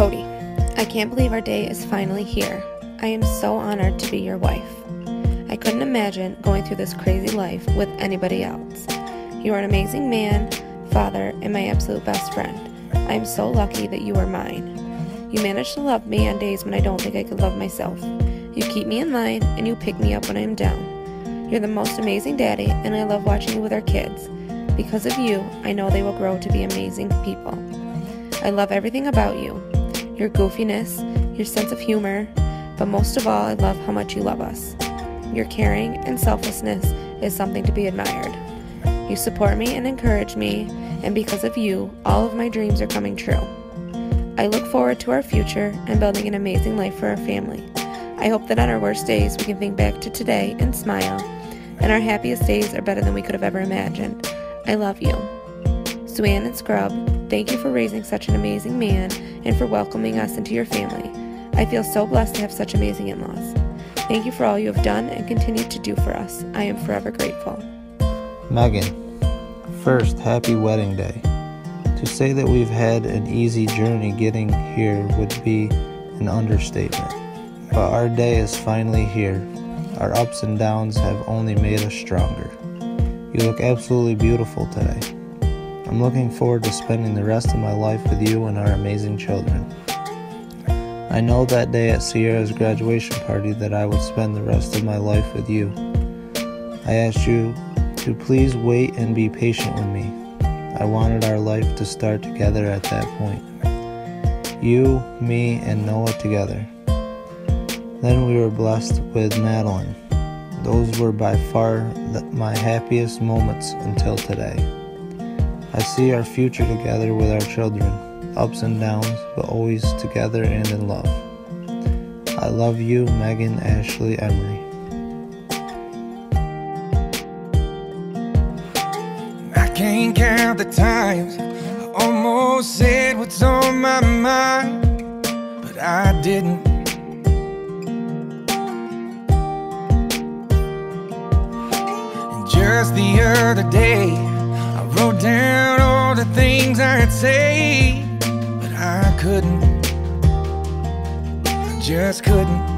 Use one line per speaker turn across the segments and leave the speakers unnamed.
Cody, I can't believe our day is finally here. I am so honored to be your wife. I couldn't imagine going through this crazy life with anybody else. You are an amazing man, father, and my absolute best friend. I am so lucky that you are mine. You manage to love me on days when I don't think I could love myself. You keep me in line and you pick me up when I am down. You're the most amazing daddy, and I love watching you with our kids. Because of you, I know they will grow to be amazing people. I love everything about you your goofiness, your sense of humor, but most of all, I love how much you love us. Your caring and selflessness is something to be admired. You support me and encourage me, and because of you, all of my dreams are coming true. I look forward to our future and building an amazing life for our family. I hope that on our worst days, we can think back to today and smile, and our happiest days are better than we could have ever imagined. I love you. Suanne and Scrub, thank you for raising such an amazing man and for welcoming us into your family. I feel so blessed to have such amazing in laws. Thank you for all you have done and continue to do for us. I am forever grateful.
Megan, first, happy wedding day. To say that we've had an easy journey getting here would be an understatement. But our day is finally here. Our ups and downs have only made us stronger. You look absolutely beautiful today. I'm looking forward to spending the rest of my life with you and our amazing children. I know that day at Sierra's graduation party that I would spend the rest of my life with you. I asked you to please wait and be patient with me. I wanted our life to start together at that point. You, me, and Noah together. Then we were blessed with Madeline. Those were by far my happiest moments until today. I see our future together with our children, ups and downs, but always together and in love. I love you, Megan Ashley Emery.
I can't count the times I almost said what's on my mind, but I didn't. And just the other day, wrote down all the things I'd say, but I couldn't. I just couldn't.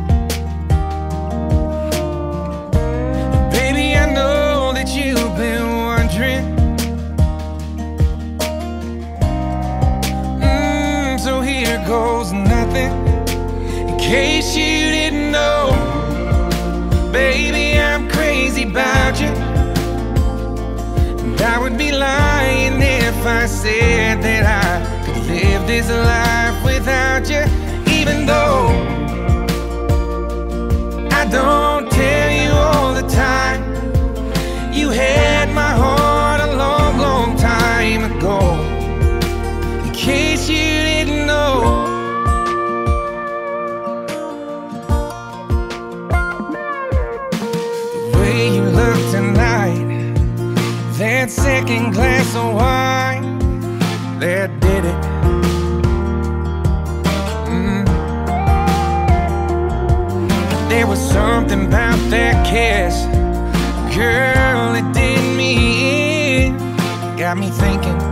Baby, I know that you've been wondering. Mm, so here goes nothing. In case you didn't know, baby, I'm crazy about you. I would be lying if I said that I could live this life without you, even though I don't that second glass of wine, that did it. Mm. There was something about that kiss, girl, it did me in. Got me thinking.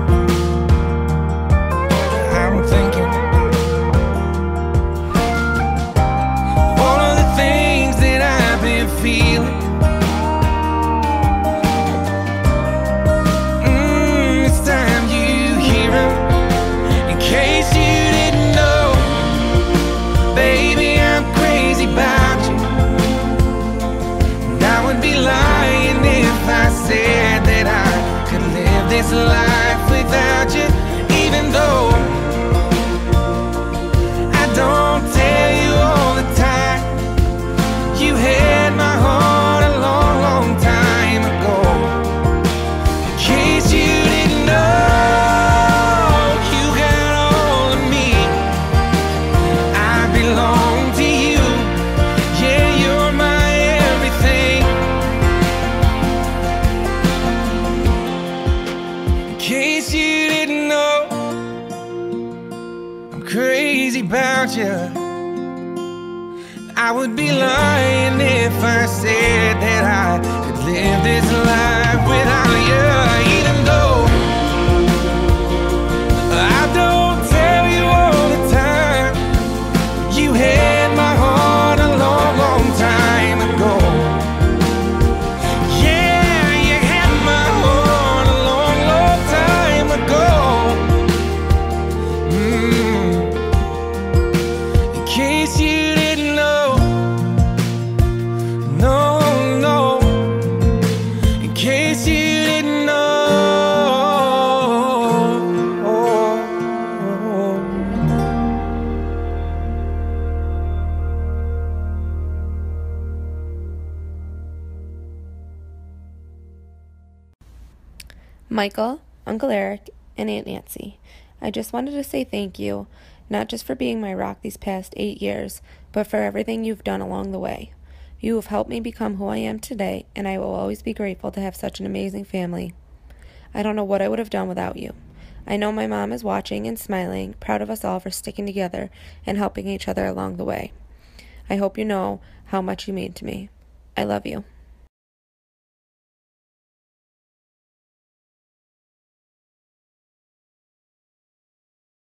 About you. I would be lying if I said that I could live this life without you,
Michael, Uncle Eric, and Aunt Nancy. I just wanted to say thank you, not just for being my rock these past eight years, but for everything you've done along the way. You have helped me become who I am today, and I will always be grateful to have such an amazing family. I don't know what I would have done without you. I know my mom is watching and smiling, proud of us all for sticking together and helping each other along the way. I hope you know how much you mean to me. I love you.